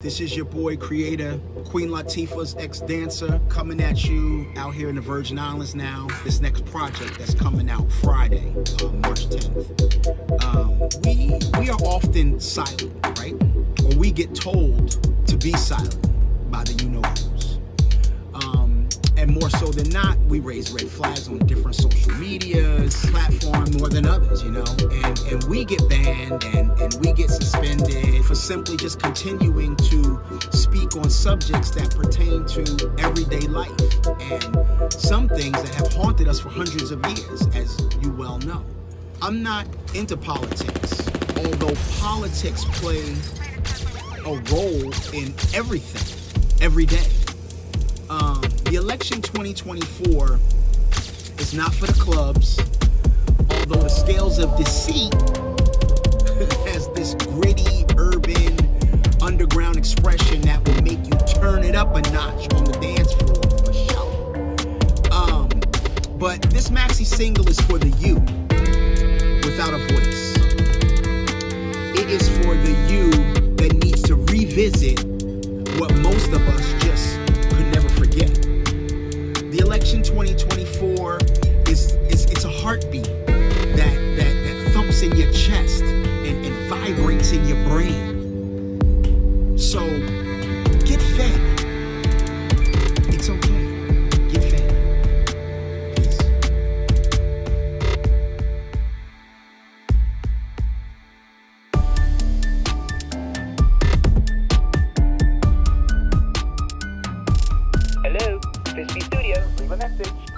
This is your boy, creator, Queen Latifah's ex-dancer, coming at you out here in the Virgin Islands now. This next project that's coming out Friday, uh, March 10th. Um, we, we are often silent, right? Or we get told to be silent by the you-know-who's. Um, and more so than not, we raise red flags on different social platform more than others, you know? And, and we get banned and, and we get suspended for simply just continuing to speak on subjects that pertain to everyday life and some things that have haunted us for hundreds of years, as you well know. I'm not into politics, although politics play a role in everything, every day. Um, the election 2024 is not for the clubs, although the scales of deceit has this gritty, urban, underground expression that will make you turn it up a notch on the dance floor for sure. Um, but this maxi single is for the you without a voice. It is for the you that needs to revisit what most of us just could never forget. The election 2024 is, is it's a heartbeat Hello, Crispy Studio. Leave a message.